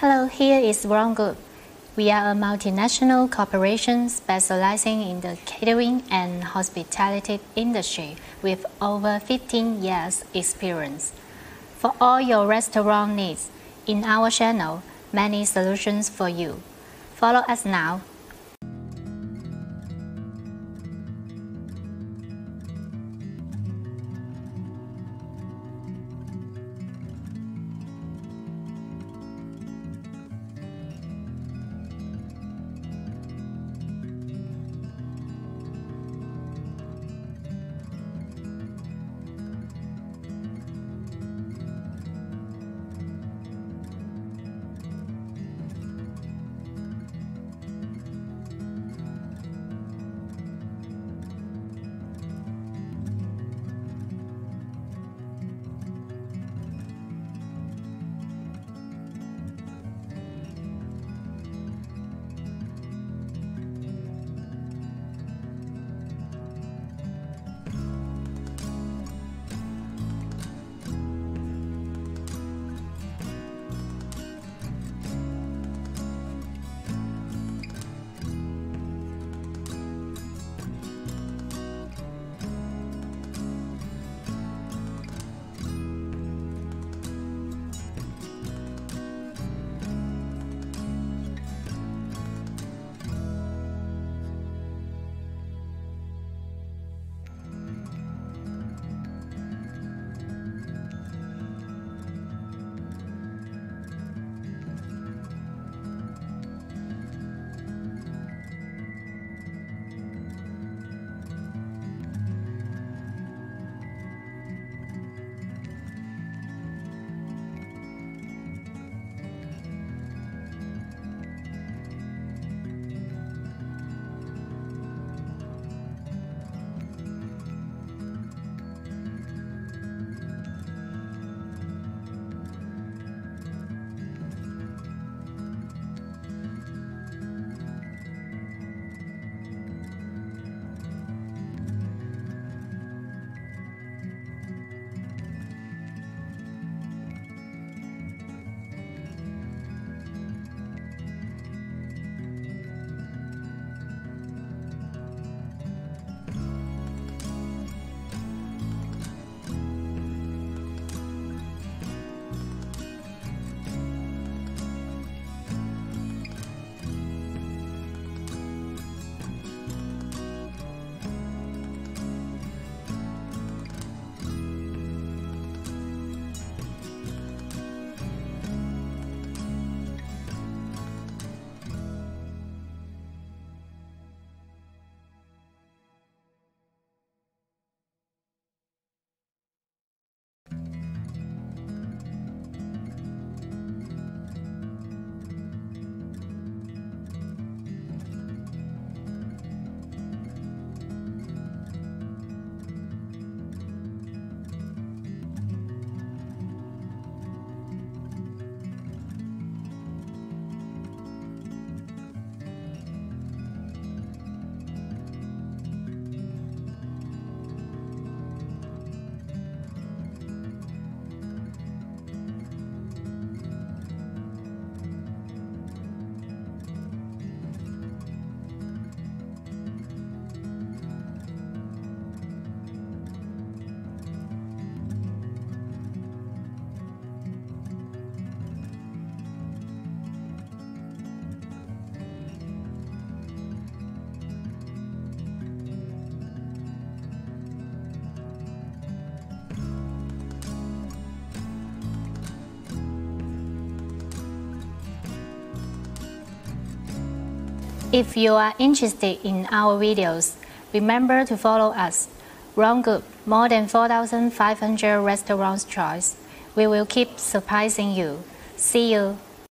Hello, here is Ron Group. We are a multinational corporation specializing in the catering and hospitality industry with over 15 years experience. For all your restaurant needs, in our channel, many solutions for you. Follow us now If you are interested in our videos, remember to follow us. Ron Group, more than 4,500 restaurants choice. We will keep surprising you. See you.